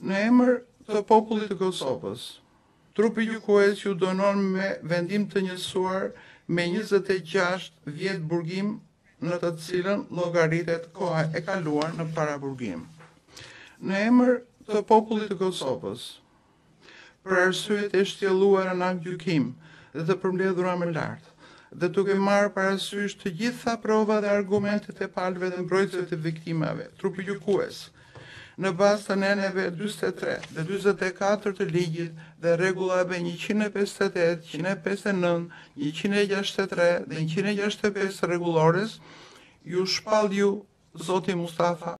Në emër të popullit të Kosovës, trupi gjykues ju dënon me vendim të njësuar me 26 vjet burgim në të cilën llogaritet koha e kaluar në paraburgim. Në emër të popullit të Kosovës, për arsyet e shtjelluara në aktgjykim dhe të përmbledhura më lart, dhe duke marrë parasysh të gjitha provat dhe argumentet e palëve dhe mbrojtësve të viktimave, trupi gjykues, në bazë të neneve 43 dhe 44 të ligjit dhe rregullave 158, 159, 163 dhe 165 të rregullores, ju shpall ju, zoti Mustafa,